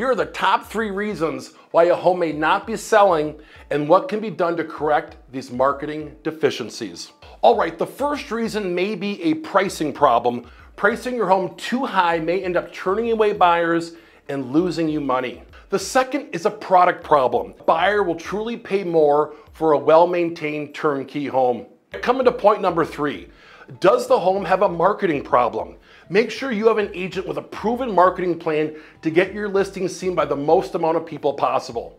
Here are the top three reasons why a home may not be selling and what can be done to correct these marketing deficiencies. All right, the first reason may be a pricing problem. Pricing your home too high may end up turning away buyers and losing you money. The second is a product problem. Buyer will truly pay more for a well-maintained turnkey home. Coming to point number three, does the home have a marketing problem? Make sure you have an agent with a proven marketing plan to get your listing seen by the most amount of people possible.